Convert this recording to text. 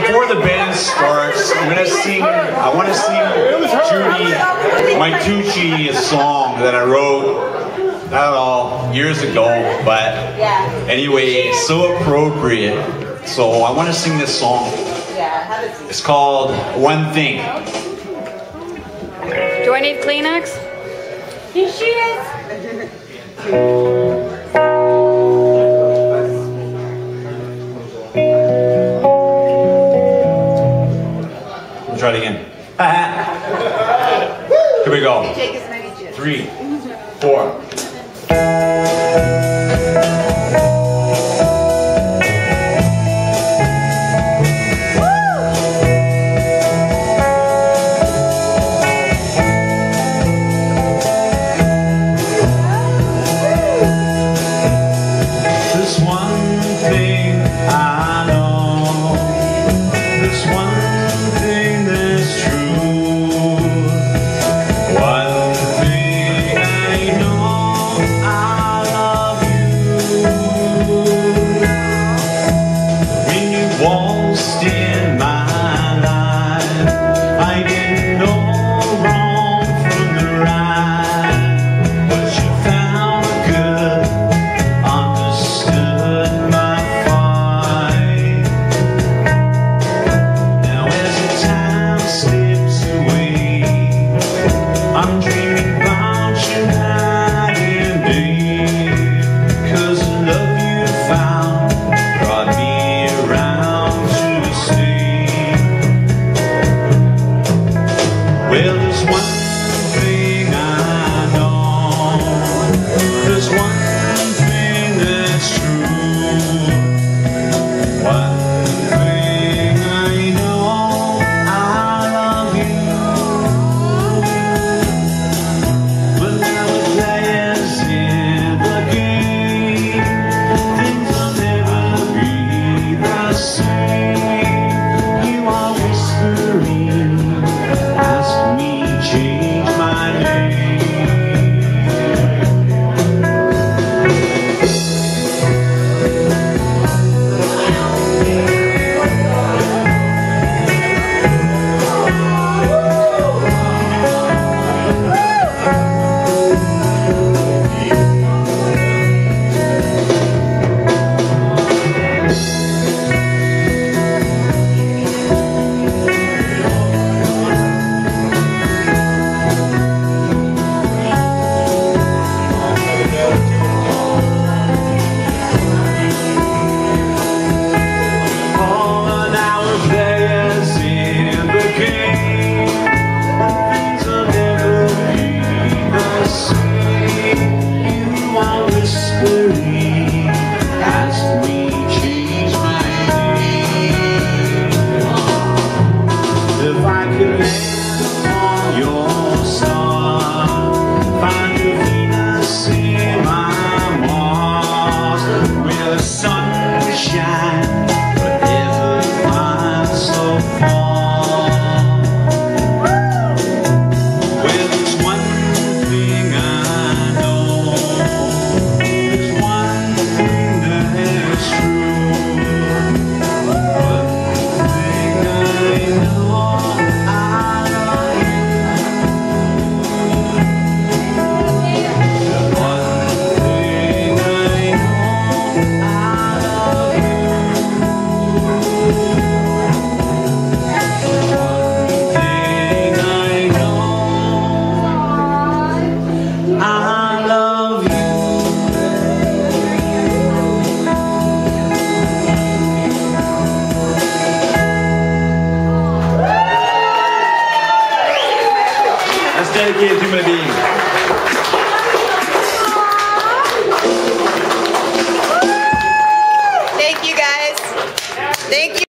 before the band starts, I'm gonna sing. I want to sing Judy my a song that I wrote. I don't know, years ago, but anyway, so appropriate. So I want to sing this song. It's called One Thing. Do I need Kleenex? Here she is. Here we go. Three, four.